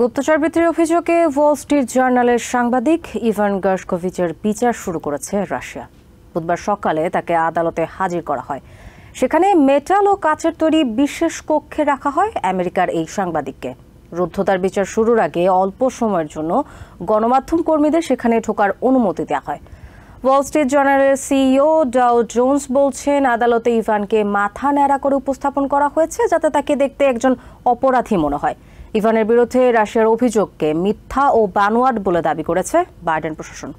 গুপ্তচরবৃত্তির অভিযোগে Wall Street জার্নালের সাংবাদিক Ivan গার্সকোভিচের বিচার শুরু করেছে রাশিয়া। বুধবার সকালে তাকে আদালতে হাজির করা হয়। সেখানে মেটাল ও কাচের তৈরি বিশেষ কক্ষে রাখা হয় আমেরিকার এই সাংবাদিককে। রুদ্ধতার বিচার শুরুর আগে অল্প সময়ের জন্য গণমাধ্যম কর্মীদের সেখানে ঢোকার অনুমতি দেওয়া হয়। ওয়াল স্ট্রিট জার্নালের সিইও ডাও জোন্স বলছেন, আদালতে ইভানকে মাথা ন্যাড়া করে উপস্থাপন করা হয়েছে যাতে তাকে দেখতে একজন অপরাধী মনে হয়। ইভানের বিরুদ্ধে রাশিয়ার অভিযোগকে মিথ্যা ও বানোয়াট বলে দাবি করেছে বাইডেন প্রশাসন।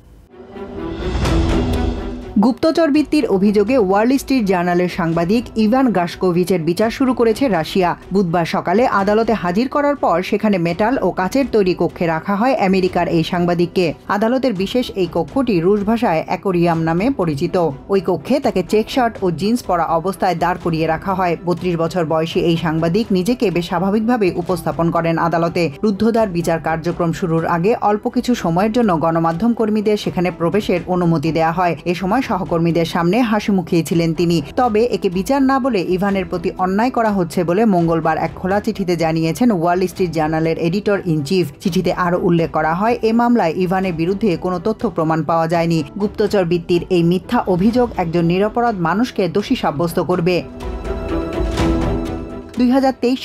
গুপ্তচর বৃত্তির অভিযোগে ওয়ার্ল স্ট্রিট জার্নালের সাংবাদিক ইভান গাসকোভিচের বিচার শুরু করেছে রাশিয়া। বুধবার সকালে আদালতে হাজির করার পর সেখানে মেটাল ও কাচের তৈরি কক্ষে রাখা হয় আমেরিকার এই সাংবাদিককে। আদালতের বিশেষ এই কক্ষটি রুশ ভাষায় অ্যাকোরিয়াম নামে পরিচিত। ওই কক্ষে তাকে চেক শার্ট ও জিন্স পরা অবস্থায় দাঁড় করিয়ে রাখা হয়। বত্রিশ বছর বয়সী এই সাংবাদিক নিজেকে বেশ স্বাভাবিকভাবে উপস্থাপন করেন আদালতে। রুদ্ধদ্বার বিচার কার্যক্রম শুরুর আগে অল্প কিছু সময়ের জন্য গণমাধ্যম কর্মীদের সেখানে প্রবেশের অনুমতি দেওয়া হয়। এ সময় সহকর্মীদের সামনে হাসি মুখিয়েছিলেন তিনি। তবে একে বিচার না বলে ইভানের প্রতি অন্যায় করা হচ্ছে বলে মঙ্গলবার এক খোলা চিঠিতে জানিয়েছেন ওয়াল স্ট্রিট জার্নালের এডিটর ইন চিফ। চিঠিতে আরও উল্লেখ করা হয়, এ মামলায় ইভানের বিরুদ্ধে কোনো তথ্য প্রমাণ পাওয়া যায়নি। গুপ্তচর বৃত্তির এই মিথ্যা অভিযোগ একজন নিরপরাধ মানুষকে দোষী সাব্যস্ত করবে। দুই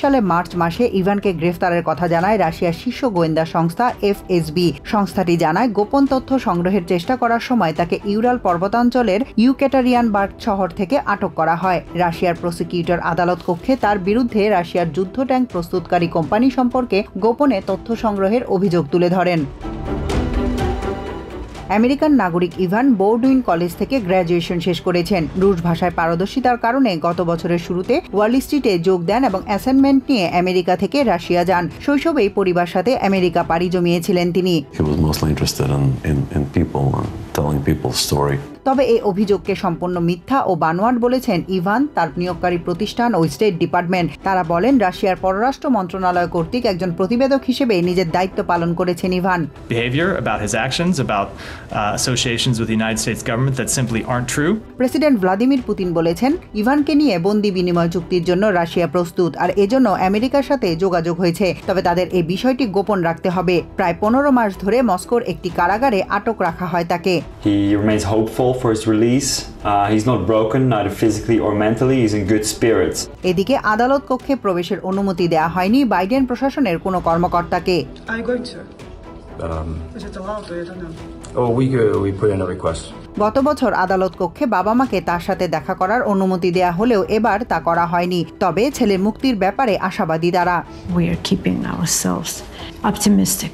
সালে মার্চ মাসে ইভানকে গ্রেফতারের কথা জানায় রাশিয়ার শীর্ষ গোয়েন্দা সংস্থা এফএসবি। সংস্থাটি জানায়, গোপন তথ্য সংগ্রহের চেষ্টা করার সময় তাকে ইউরাল পর্বতাঞ্চলের ইউকেটারিয়ানবার্গ শহর থেকে আটক করা হয়। রাশিয়ার প্রসিকিউটর আদালত কক্ষে তার বিরুদ্ধে রাশিয়ার যুদ্ধ ট্যাঙ্ক প্রস্তুতকারী কোম্পানি সম্পর্কে গোপনে তথ্য সংগ্রহের অভিযোগ তুলে ধরেন। আমেরিকান নাগরিক ইভান বোর্ডুইন কলেজ থেকে গ্র্যাজুয়েশন শেষ করেছেন। রুশ ভাষায় পারদর্শিতার কারণে গত বছরের শুরুতে ওয়াল স্ট্রিটে যোগ দেন এবং অ্যাসাইনমেন্ট নিয়ে আমেরিকা থেকে রাশিয়া যান। শৈশবেই পরিবার সাথে আমেরিকা পাড়ি জমিয়েছিলেন তিনি. তবে এই অভিযোগকে সম্পূর্ণ মিথ্যা ও বানোয়াট বলেছেন ইভান তার নিয়োগকারী প্রতিষ্ঠান ও স্টেট ডিপার্টমেন্ট। তারা বলেন রাশিয়ার পররাষ্ট্র মন্ত্রণালয় কর্তৃক একজন প্রতিবেদক হিসেবে নিজের দায়িত্ব পালন করেছেন ইভান. প্রেসিডেন্ট ভ্লাদিমির পুতিন বলেছেন ইভানকে নিয়ে বন্দি বিনিময় চুক্তির জন্য রাশিয়া প্রস্তুত আর এজন্য আমেরিকার সাথে যোগাযোগ হয়েছে। তবে তাদের এই বিষয়টি গোপন রাখতে হবে। প্রায় পনেরো মাস ধরে মস্কোর একটি কারাগারে আটক রাখা হয় তাকে। He remains hopeful for his release. Uh, he's not broken, neither physically or mentally. He's in good spirits. এদিকে আদালত কক্ষে প্রবেশের অনুমতি দেওয়া হয়নি বাইডেন প্রশাসনের কোনো কর্মকর্তাকে Are you going to? Um, Is it allowed you don't know? oh, we could, we put in a request. গত বছর আদালত কক্ষে বাবা মাকে তার সাথে দেখা করার অনুমতি দেয়া হলেও এবার তা করা হয়নি তবে ছেলের মুক্তির ব্যাপারে আশাবাদী তারা we are keeping ourselves optimistic.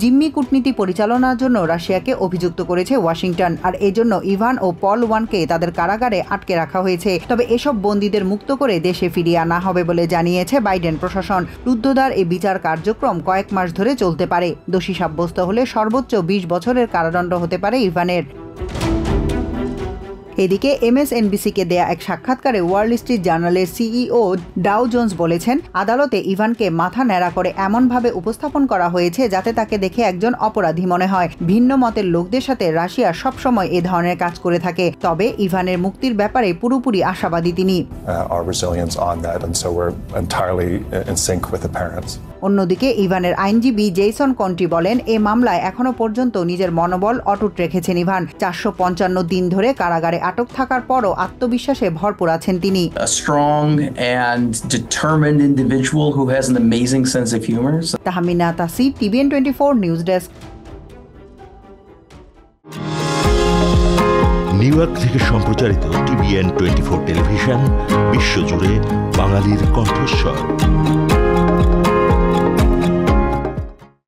জিম্মি কূটনীতি পরিচালনার জন্য রাশিয়াকে অভিযুক্ত করেছে ওয়াশিংটন, আর এজন্য ইভান ও পল ওয়ানকে তাদের কারাগারে আটকে রাখা হয়েছে। তবে এসব বন্দীদের মুক্ত করে দেশে ফিরিয়ে আনা হবে বলে জানিয়েছে বাইডেন প্রশাসন। রুদ্ধদ্বার এই বিচার কার্যক্রম কয়েক মাস ধরে চলতে পারে। দোষী সাব্যস্ত হলে সর্বোচ্চ বিশ বছরের কারাদণ্ড হতে পারে ইভানের। এদিকে এমএসএনবিসিকে দেয়া এক সাক্ষাৎকারে ওয়ার্ল্ড স্ট্রিট জার্নালের সিইও ডাও জোন্স বলেছেন আদালতে ইভানকে মাথা ন্যাড়া করে এমনভাবে উপস্থাপন করা হয়েছে যাতে তাকে দেখে একজন অপরাধী মনে হয়। ভিন্ন মতের লোকদের সাথে রাশিয়া সবসময় এ ধরনের কাজ করে থাকে তবে ইভানের মুক্তির ব্যাপারে পুরোপুরি আশাবাদী তিনি। Uh. অন্যদিকে ইভানের আইনজীবী জেইসন কন্টি বলেন এ মামলায় এখনও পর্যন্ত নিজের মনোবল অটুট রেখেছেন ইভান। চারশো পঞ্চান্ন দিন ধরে কারাগারে আটক থাকার পরও আত্মবিশ্বাসে ভরপুর আছেন তিনি a strong and determined individual who has an amazing sense of humor. So Tahmina Tasi TVN twenty four news desk New York থেকে সম্প্রচারিত টিভিএন টোয়েন্টি ফোর টেলিভিশন বিশ্বজুড়ে বাঙালির কণ্ঠস্বর